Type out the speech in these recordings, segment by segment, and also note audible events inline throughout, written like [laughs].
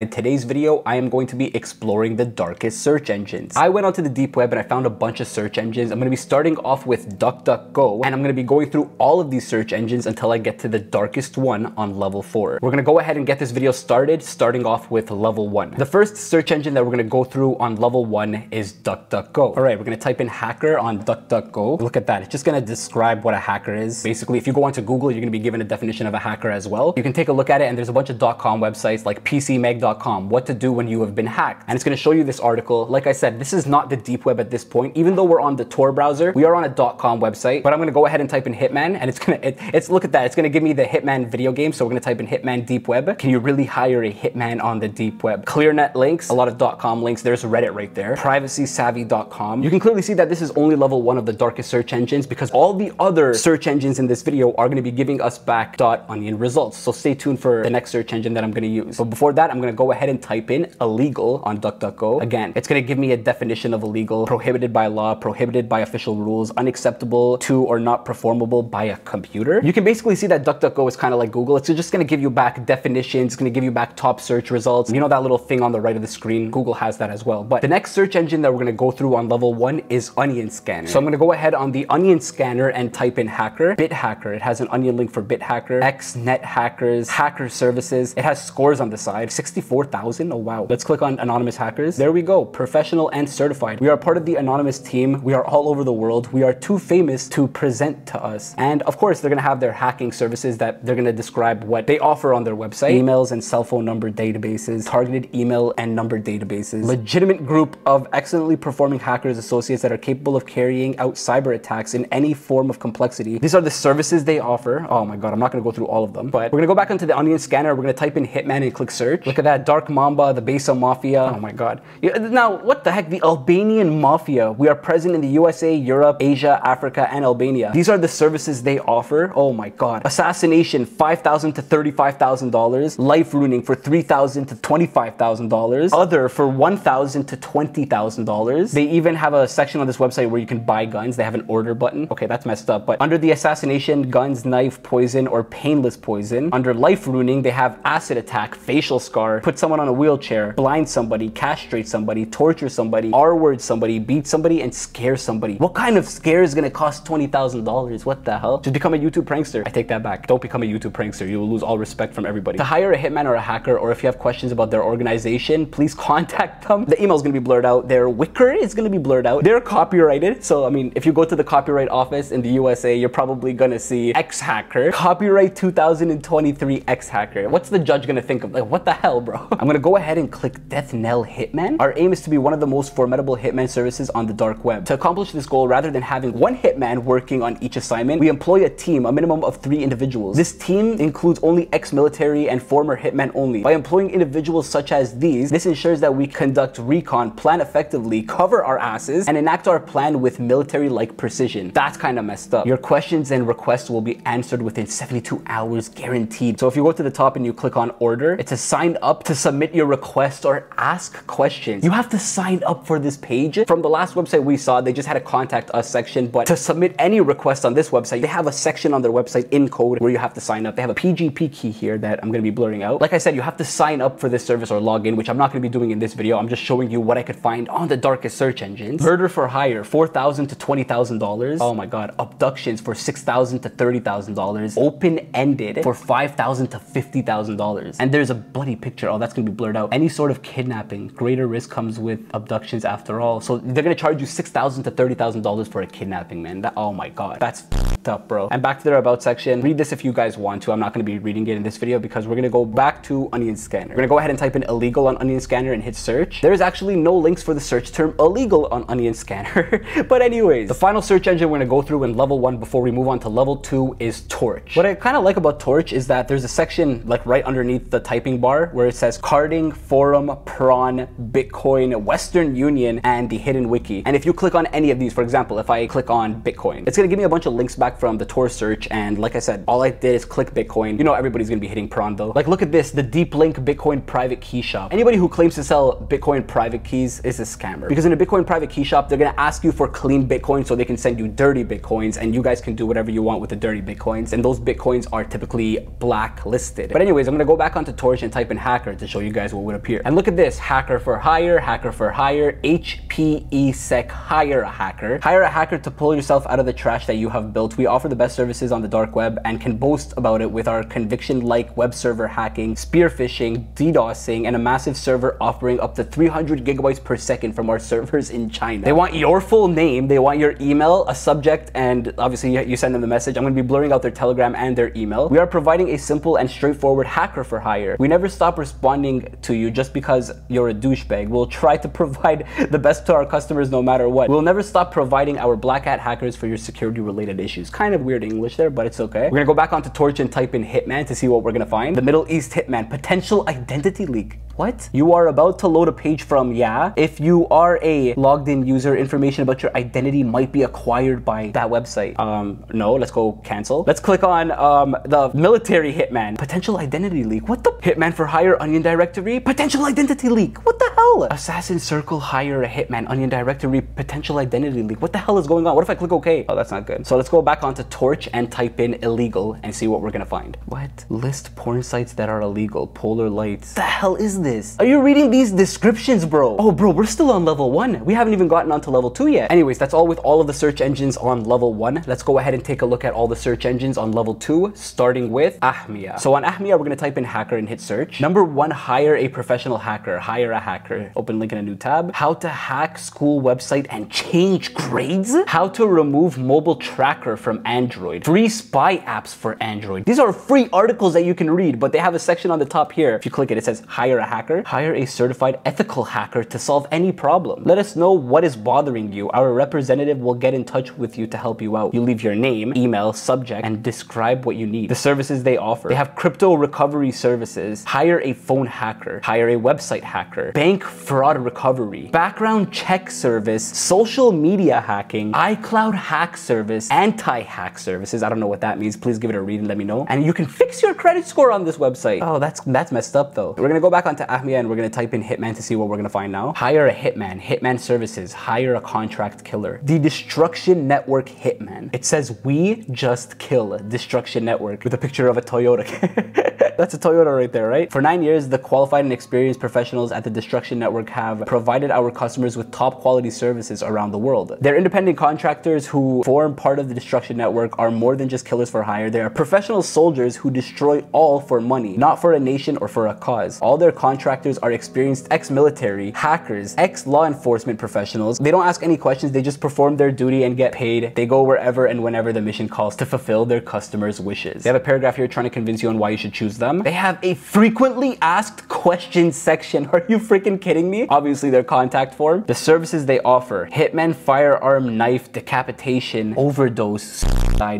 In today's video, I am going to be exploring the darkest search engines. I went onto the deep web and I found a bunch of search engines. I'm going to be starting off with DuckDuckGo and I'm going to be going through all of these search engines until I get to the darkest one on level 4. We're going to go ahead and get this video started, starting off with level 1. The first search engine that we're going to go through on level 1 is DuckDuckGo. Alright, we're going to type in hacker on DuckDuckGo. Look at that, it's just going to describe what a hacker is. Basically, if you go onto Google, you're going to be given a definition of a hacker as well. You can take a look at it and there's a bunch of .com websites like PCMag.com what to do when you have been hacked. And it's gonna show you this article. Like I said, this is not the deep web at this point. Even though we're on the Tor browser, we are on a .com website, but I'm gonna go ahead and type in Hitman and it's gonna, it, it's, look at that, it's gonna give me the Hitman video game. So we're gonna type in Hitman deep web. Can you really hire a Hitman on the deep web? ClearNet links, a lot of .com links. There's Reddit right there. PrivacySavvy.com. You can clearly see that this is only level one of the darkest search engines because all the other search engines in this video are gonna be giving us back .onion results. So stay tuned for the next search engine that I'm gonna use. But before that, I'm gonna go ahead and type in illegal on DuckDuckGo. Again, it's gonna give me a definition of illegal, prohibited by law, prohibited by official rules, unacceptable to or not performable by a computer. You can basically see that DuckDuckGo is kind of like Google. It's just gonna give you back definitions, it's gonna give you back top search results. You know that little thing on the right of the screen? Google has that as well. But the next search engine that we're gonna go through on level one is Onion Scanner. So I'm gonna go ahead on the Onion Scanner and type in hacker, BitHacker. It has an onion link for BitHacker, XNet hackers, hacker services. It has scores on the side, 64,000 Oh wow. Let's click on anonymous hackers. There we go. Professional and certified. We are part of the anonymous team. We are all over the world. We are too famous to present to us. And of course, they're gonna have their hacking services that they're gonna describe what they offer on their website. Emails and cell phone number databases, targeted email and number databases, legitimate group of excellently performing hackers associates that are capable of carrying out cyber attacks in any form of complexity. These are the services they offer. Oh my God, I'm not gonna go through all of them, but we're gonna go back into the onion scanner. We're gonna type in Hitman and click search. Look at that dark Mamba, the Besa Mafia. Oh my god. Now, what the heck? The Albanian Mafia. We are present in the USA, Europe, Asia, Africa, and Albania. These are the services they offer. Oh my god. Assassination, 5,000 to $35,000. Life ruining for 3,000 to $25,000. Other for 1,000 to $20,000. They even have a section on this website where you can buy guns. They have an order button. Okay, that's messed up. But under the assassination, guns, knife, poison, or painless poison, under life ruining, they have acid attack, facial scar, put someone on a wheelchair, blind somebody, castrate somebody, torture somebody, R-word somebody, beat somebody, and scare somebody. What kind of scare is gonna cost $20,000? What the hell? Just become a YouTube prankster. I take that back. Don't become a YouTube prankster. You will lose all respect from everybody. To hire a hitman or a hacker, or if you have questions about their organization, please [laughs] contact them. The email is gonna be blurred out. Their Wickr is gonna be blurred out. They're copyrighted. So, I mean, if you go to the copyright office in the USA, you're probably gonna see X-Hacker. Copyright 2023 X-Hacker. What's the judge gonna think of? Like, what the hell, bro? [laughs] I'm gonna go ahead and click Death Knell Hitman. Our aim is to be one of the most formidable hitman services on the dark web. To accomplish this goal, rather than having one hitman working on each assignment, we employ a team, a minimum of three individuals. This team includes only ex-military and former hitmen only. By employing individuals such as these, this ensures that we conduct recon, plan effectively, cover our asses, and enact our plan with military-like precision. That's kind of messed up. Your questions and requests will be answered within 72 hours guaranteed. So if you go to the top and you click on order, it's a sign up to submit your request or ask questions. You have to sign up for this page. From the last website we saw, they just had a contact us section, but to submit any request on this website, they have a section on their website in code where you have to sign up. They have a PGP key here that I'm gonna be blurring out. Like I said, you have to sign up for this service or log in, which I'm not gonna be doing in this video. I'm just showing you what I could find on the darkest search engines. Murder for hire, 4,000 to $20,000. Oh my God. Abductions for 6,000 to $30,000. Open-ended for 5,000 to $50,000. And there's a bloody picture. Oh, that's gonna be blurred out. Any sort of kidnapping, greater risk comes with abductions after all. So they're gonna charge you 6,000 to $30,000 for a kidnapping, man. That, oh my God, that's up, bro. And back to their about section. Read this if you guys want to. I'm not gonna be reading it in this video because we're gonna go back to Onion Scanner. We're gonna go ahead and type in illegal on Onion Scanner and hit search. There is actually no links for the search term illegal on Onion Scanner. [laughs] but anyways, the final search engine we're gonna go through in level one before we move on to level two is Torch. What I kind of like about Torch is that there's a section like right underneath the typing bar where it says carding, forum, prawn, Bitcoin, Western Union, and the hidden wiki. And if you click on any of these, for example, if I click on Bitcoin, it's gonna give me a bunch of links back from the Tor search. And like I said, all I did is click Bitcoin. You know everybody's gonna be hitting prawn though. Like look at this, the deep link Bitcoin private key shop. Anybody who claims to sell Bitcoin private keys is a scammer. Because in a Bitcoin private key shop, they're gonna ask you for clean Bitcoin so they can send you dirty Bitcoins and you guys can do whatever you want with the dirty Bitcoins. And those Bitcoins are typically blacklisted. But anyways, I'm gonna go back onto Torch and type in hacker hacker to show you guys what would appear. And look at this, hacker for hire, hacker for hire, HPESec hire a hacker. Hire a hacker to pull yourself out of the trash that you have built. We offer the best services on the dark web and can boast about it with our conviction-like web server hacking, spear phishing, DDoSing, and a massive server offering up to 300 gigabytes per second from our [laughs] servers in China. They want your full name, they want your email, a subject, and obviously you send them the message. I'm gonna be blurring out their telegram and their email. We are providing a simple and straightforward hacker for hire. We never stop responding to you just because you're a douchebag. We'll try to [laughs] provide the best to our customers no matter what. We'll never stop providing our black hat hackers for your security related issues. Kind of weird English there, but it's okay. We're gonna go back onto Torch and type in Hitman to see what we're gonna find. The Middle East Hitman, potential identity leak. What? You are about to load a page from yeah. If you are a logged in user, information about your identity might be acquired by that website. Um, no, let's go cancel. Let's click on um, the military hitman. Potential identity leak. What the? Hitman for hire onion directory. Potential identity leak. What the hell? Assassin circle hire a hitman onion directory. Potential identity leak. What the hell is going on? What if I click OK? Oh, that's not good. So let's go back onto Torch and type in illegal and see what we're gonna find. What? List porn sites that are illegal. Polar lights. The hell is this? this? Are you reading these descriptions, bro? Oh, bro, we're still on level one. We haven't even gotten onto level two yet. Anyways, that's all with all of the search engines on level one. Let's go ahead and take a look at all the search engines on level two, starting with Ahmia. So on Ahmia, we're gonna type in hacker and hit search. Number one, hire a professional hacker. Hire a hacker. Open link in a new tab. How to hack school website and change grades? How to remove mobile tracker from Android. Free spy apps for Android. These are free articles that you can read, but they have a section on the top here. If you click it, it says hire a hacker hacker, hire a certified ethical hacker to solve any problem. Let us know what is bothering you. Our representative will get in touch with you to help you out. You leave your name, email, subject, and describe what you need. The services they offer. They have crypto recovery services, hire a phone hacker, hire a website hacker, bank fraud recovery, background check service, social media hacking, iCloud hack service, anti-hack services. I don't know what that means. Please give it a read and let me know. And you can fix your credit score on this website. Oh, that's that's messed up though. We're gonna go back onto Ahmia and we're gonna type in Hitman to see what we're gonna find now. Hire a Hitman, Hitman Services, hire a contract killer. The Destruction Network Hitman. It says, we just kill Destruction Network with a picture of a Toyota. [laughs] That's a Toyota right there, right? For nine years, the qualified and experienced professionals at the Destruction Network have provided our customers with top quality services around the world. They're independent contractors who form part of the Destruction Network are more than just killers for hire. They are professional soldiers who destroy all for money, not for a nation or for a cause. All their contractors are experienced ex-military, hackers, ex-law enforcement professionals. They don't ask any questions, they just perform their duty and get paid. They go wherever and whenever the mission calls to fulfill their customers' wishes. They have a paragraph here trying to convince you on why you should choose them. They have a frequently asked questions section. [laughs] Are you freaking kidding me? Obviously their contact form. The services they offer, hitman, firearm, knife, decapitation, overdose,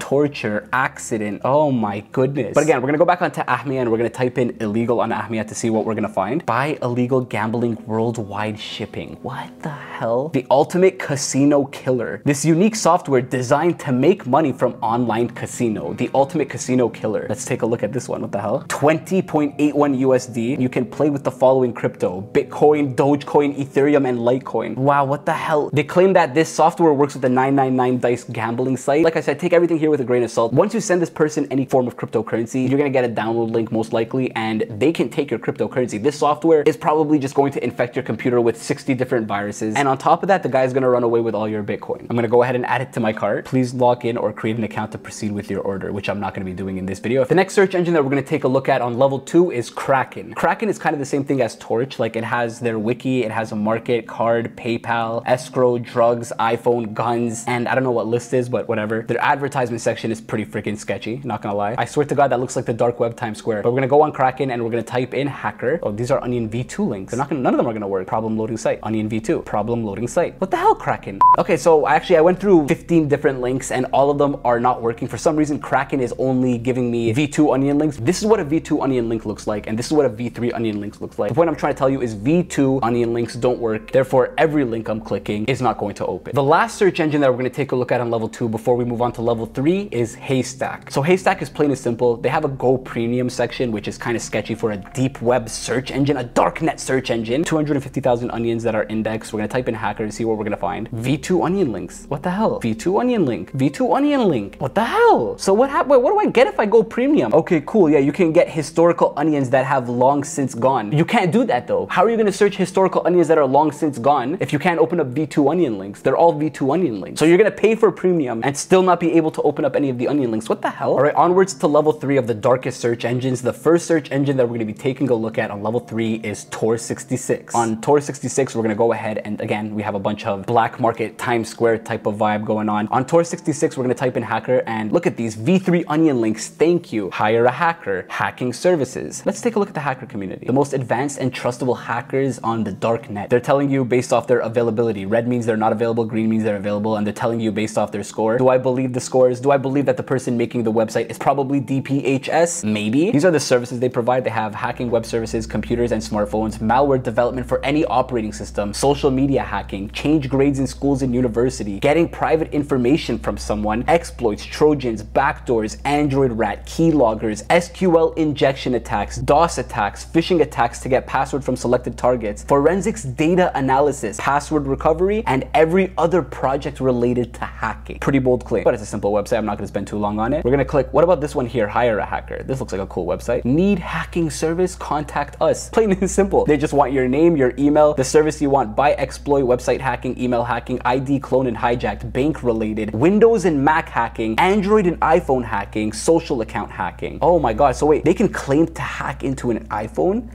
torture, accident. Oh my goodness. But again, we're gonna go back onto Ahmia and we're gonna type in illegal on Ahmia to see what we're gonna find. Buy illegal gambling worldwide shipping. What the hell? The ultimate casino killer. This unique software designed to make money from online casino. The ultimate casino killer. Let's take a look at this one. What the hell? 20.81 USD. You can play with the following crypto. Bitcoin, Dogecoin, Ethereum, and Litecoin. Wow, what the hell? They claim that this software works with the 999 Dice gambling site. Like I said, take everything here with a grain of salt. Once you send this person any form of cryptocurrency, you're gonna get a download link most likely, and they can take your cryptocurrency. This software is probably just going to infect your computer with 60 different viruses. And on top of that, the guy is gonna run away with all your Bitcoin. I'm gonna go ahead and add it to my cart. Please log in or create an account to proceed with your order, which I'm not gonna be doing in this video. The next search engine that we're gonna take a look at on level two is Kraken. Kraken is kind of the same thing as Torch. Like it has their wiki, it has a market, card, PayPal, escrow, drugs, iPhone, guns, and I don't know what list is, but whatever. Their advertisement section is pretty freaking sketchy, not gonna lie. I swear to God, that looks like the dark web Times Square. But we're gonna go on Kraken and we're gonna type in hacker. Oh, these are Onion V2 links. They're not gonna, none of them are gonna work. Problem loading site. Onion V2. Problem loading site. What the hell, Kraken? Okay, so actually I went through 15 different links and all of them are not working. For some reason, Kraken is only giving me V2 onion links. This is what a V2 onion link looks like, and this is what a V3 onion links looks like. The point I'm trying to tell you is V2 onion links don't work. Therefore, every link I'm clicking is not going to open. The last search engine that we're gonna take a look at on level two before we move on to level three is Haystak. So Haystak is plain and simple. They have a Go Premium section, which is kind of sketchy for a deep web search engine, a darknet search engine. 250,000 onions that are indexed. We're gonna type in hacker and see what we're gonna find. V2 onion links. What the hell? V2 onion link. V2 onion link. What the hell? So what happened? What do I get if I go premium? Okay, cool. Yeah, you can get historical onions that have long since gone. You can't do that though. How are you gonna search historical onions that are long since gone if you can't open up V2 onion links? They're all V2 onion links. So you're gonna pay for premium and still not be able to open up any of the onion links. What the hell? All right, onwards to level three of the darkest search engines. The first search engine that we're gonna be taking a look at on level three is Tor66. On Tor66, we're gonna go ahead and again, we have a bunch of black market Times Square type of vibe going on. On Tor66, we're gonna type in hacker and look at these V3 onion links. Thank you. Hire a hacker. Hacking services. Let's take a look at the hacker community. The most advanced and trustable hackers on the dark net. They're telling you based off their availability. Red means they're not available, green means they're available, and they're telling you based off their score. Do I believe the scores? Do I believe that the person making the website is probably DPHS? Maybe. These are the services they provide. They have hacking web services, computers and smartphones, malware development for any operating system, social media hacking, change grades in schools and university, getting private information from someone, exploits, trojans, backdoors, Android rat, keyloggers, SQL injection attacks, DOS attacks, phishing attacks to get password from selected targets, forensics data analysis, password recovery, and every other project related to hacking. Pretty bold claim, but it's a simple website. I'm not gonna spend too long on it. We're gonna click, what about this one here? Hire a hacker. This looks like a cool website. Need hacking service? Contact us. [laughs] Plain and simple. They just want your name, your email, the service you want, by exploit, website hacking, email hacking, ID clone and hijacked, bank related, Windows and Mac hacking, Android and iPhone hacking, social account hacking. Oh my god, so wait, they can claim to hack into an iPhone?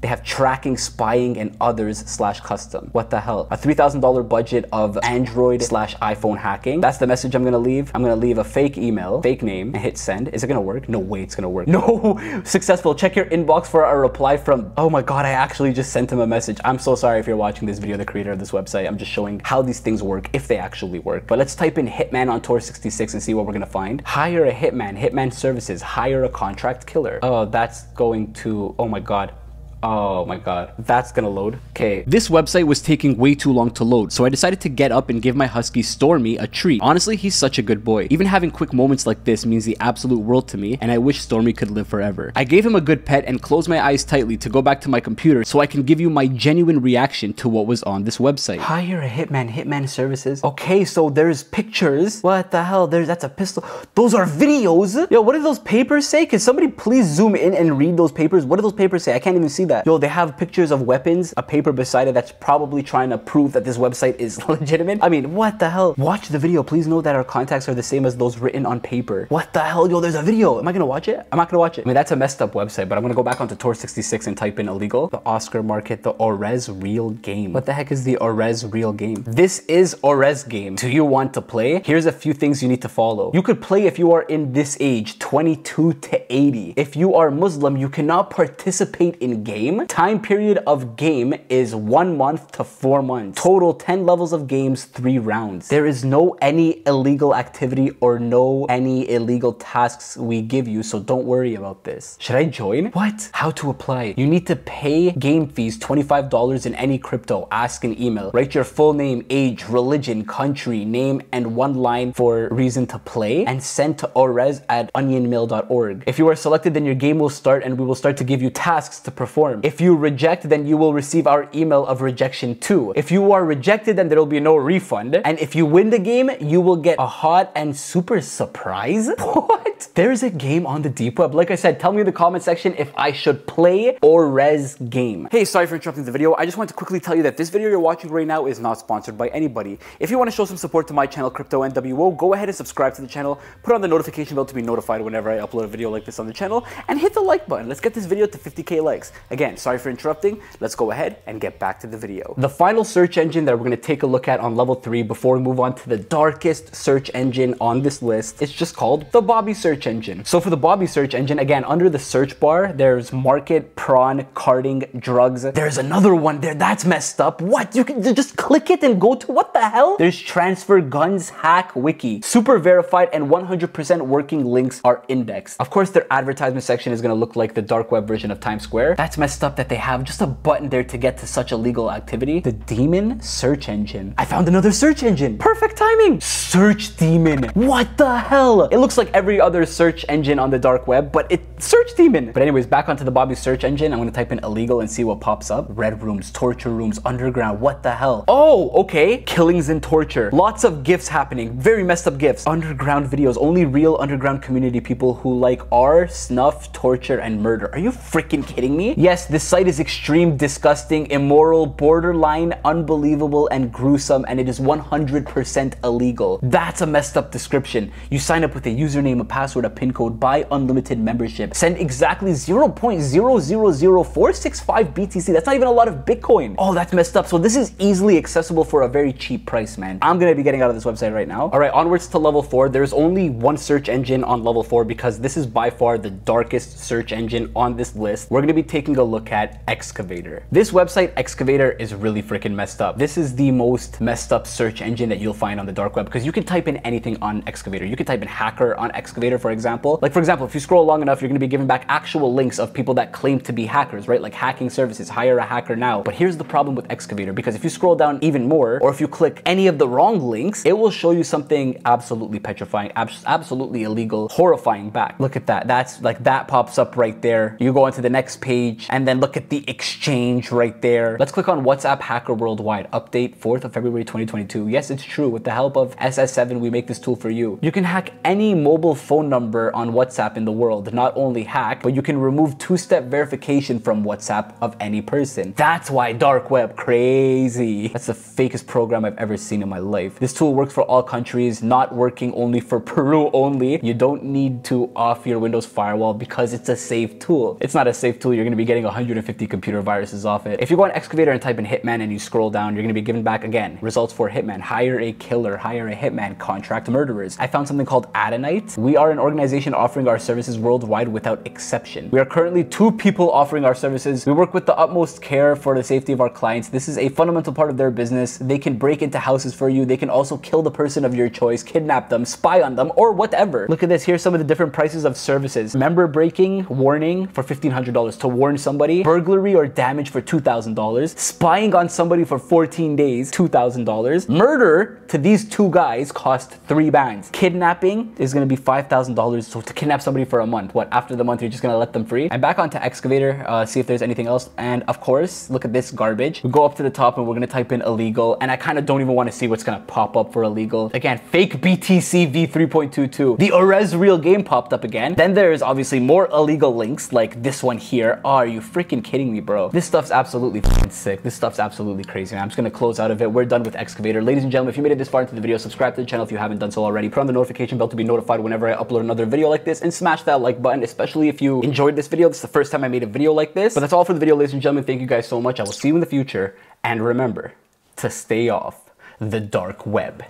They have tracking, spying, and others slash custom. What the hell? A $3,000 budget of Android slash iPhone hacking. That's the message I'm gonna leave. I'm gonna leave a fake email, fake name, and hit send. Is it gonna work? No way it's gonna work. [laughs] No, successful. Check your inbox for a reply from, oh my God, I actually just sent him a message. I'm so sorry if you're watching this video, the creator of this website. I'm just showing how these things work, if they actually work. But let's type in Hitman on Tor66 and see what we're gonna find. Hire a Hitman, Hitman services, hire a contract killer. Oh, that's going to, oh my God. Oh my god, that's gonna load. Okay, this website was taking way too long to load, so I decided to get up and give my husky Stormy a treat. Honestly, he's such a good boy. Even having quick moments like this means the absolute world to me, and I wish Stormy could live forever. I gave him a good pet and closed my eyes tightly to go back to my computer so I can give you my genuine reaction to what was on this website. Hire a hitman, hitman services. Okay, so there's pictures. What the hell? There's that's a pistol. Those are videos. Yo, what do those papers say? Can somebody please zoom in and read those papers? What do those papers say? I can't even see that. Yo, they have pictures of weapons, a paper beside it that's probably trying to prove that this website is [laughs] legitimate. I mean, what the hell? Watch the video. Please know that our contacts are the same as those written on paper. What the hell? Yo, there's a video. Am I gonna watch it? I'm not gonna watch it. I mean, that's a messed up website, but I'm gonna go back onto Tor66 and type in illegal. The Oscar market, the Orez real game. What the heck is the Orez real game? This is Orez game. Do you want to play? Here's a few things you need to follow. You could play if you are in this age, 22 to 80. If you are Muslim, you cannot participate in game game. Time period of game is one month to four months. Total 10 levels of games, three rounds. There is no any illegal activity or no any illegal tasks we give you, so don't worry about this. Should I join? What? How to apply? You need to pay game fees, $25 in any crypto, ask an email, write your full name, age, religion, country, name, and one line for reason to play, and send to orez at onionmail.org. If you are selected, then your game will start and we will start to give you tasks to perform. If you reject, then you will receive our email of rejection too. If you are rejected, then there will be no refund. And if you win the game, you will get a hot and super surprise. [laughs] What? There's a game on the deep web. Like I said, tell me in the comment section if I should play Orez game. Hey, sorry for interrupting the video. I just want to quickly tell you that this video you're watching right now is not sponsored by anybody. If you want to show some support to my channel, Crypto NWO, go ahead and subscribe to the channel, put on the notification bell to be notified whenever I upload a video like this on the channel, and hit the like button. Let's get this video to 50k likes. Again, sorry for interrupting. Let's go ahead and get back to the video. The final search engine that we're going to take a look at on level 3 before we move on to the darkest search engine on this list, it's just called the Bobby search engine. So for the Bobby search engine, again, under the search bar, there's market, prawn, carding, drugs. There's another one there. That's messed up. What? You can just click it and go to what the hell? There's transfer guns hack wiki. Super verified and 100% working links are indexed. Of course, their advertisement section is going to look like the dark web version of Times Square. That's messed messed up that they have just a button there to get to such illegal activity. The Demon search engine. I found another search engine. Perfect timing. Search Demon. What the hell? It looks like every other search engine on the dark web, but it Search Demon. But anyways, back onto the Bobby search engine. I'm gonna type in illegal and see what pops up. Red rooms, torture rooms, underground. What the hell? Oh, okay. Killings and torture. Lots of gifts happening. Very messed up gifts. Underground videos. Only real underground community people who like are snuff, torture, and murder. Are you freaking kidding me? Yes, this site is extreme, disgusting, immoral, borderline, unbelievable, and gruesome, and it is 100% illegal. That's a messed up description. You sign up with a username, a password, a pin code, buy unlimited membership, send exactly 0.000465 BTC. That's not even a lot of Bitcoin. Oh, that's messed up. So this is easily accessible for a very cheap price, man. I'm gonna be getting out of this website right now. All right, onwards to level four. There's only one search engine on level four because this is by far the darkest search engine on this list. We're gonna be taking a look at Excavator. This website, Excavator, is really freaking messed up. This is the most messed up search engine that you'll find on the dark web because you can type in anything on Excavator. You can type in hacker on Excavator, for example. Like for example, if you scroll long enough, you're gonna be given back actual links of people that claim to be hackers, right? Like hacking services, hire a hacker now. But here's the problem with Excavator because if you scroll down even more, or if you click any of the wrong links, it will show you something absolutely petrifying, ab absolutely illegal, horrifying back. Look at that. That's like that pops up right there. You go onto the next page and then look at the exchange right there. Let's click on WhatsApp Hacker Worldwide update 4th of February 2022. Yes, it's true. With the help of SS7, we make this tool for you. You can hack any mobile phone number on WhatsApp in the world. Not only hack, but you can remove two-step verification from WhatsApp of any person. That's why dark web crazy. That's the fakest program I've ever seen in my life. This tool works for all countries, not working only for [laughs] Peru only. You don't need to off your Windows firewall because it's a safe tool. It's not a safe tool. You're gonna be getting 150 computer viruses off it. If you go on Excavator and type in Hitman and you scroll down, you're gonna be given back again. Results for Hitman, hire a killer, hire a hitman, contract murderers. I found something called Adonite. We are an organization offering our services worldwide without exception. We are currently two people offering our services. We work with the utmost care for the safety of our clients. This is a fundamental part of their business. They can break into houses for you. They can also kill the person of your choice, kidnap them, spy on them, or whatever. Look at this. Here's some of the different prices of services. Member breaking, warning for $1,500 to warn somebody. Burglary or damage for $2,000. Spying on somebody for 14 days, $2,000. Murder to these two guys cost three bands. Kidnapping is gonna be $5,000. So to kidnap somebody for a month, what, after the month, you're just gonna let them free? I'm back onto Excavator, uh, see if there's anything else. And of course, look at this garbage. We go up to the top and we're gonna type in illegal. And I kind of don't even want to see what's gonna pop up for illegal. Again, fake BTC v3.22. The Orez real game popped up again. Then there's obviously more illegal links like this one here. Are are you freaking kidding me, bro? This stuff's absolutely sick. This stuff's absolutely crazy, man. I'm just gonna close out of it. We're done with Excavator. Ladies and gentlemen, if you made it this far into the video, subscribe to the channel if you haven't done so already. Put on the notification bell to be notified whenever I upload another video like this and smash that like button, especially if you enjoyed this video. This is the first time I made a video like this. But that's all for the video, ladies and gentlemen. Thank you guys so much. I will see you in the future. And remember to stay off the dark web.